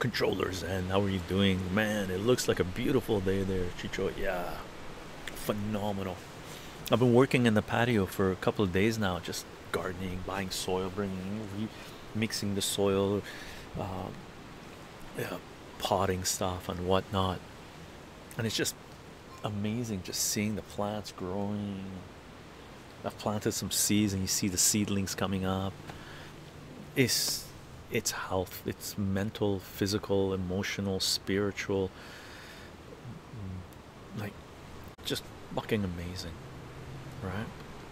controllers and how are you doing? Man it looks like a beautiful day there chycho. Yeah phenomenal. I've been working in the patio for a couple of days now just gardening buying soil bringing mixing the soil um, yeah, potting stuff and whatnot. And it's just amazing just seeing the plants growing. I've planted some seeds and you see the seedlings coming up. It's it's health it's mental physical emotional spiritual like just fucking amazing right